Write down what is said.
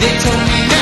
They told me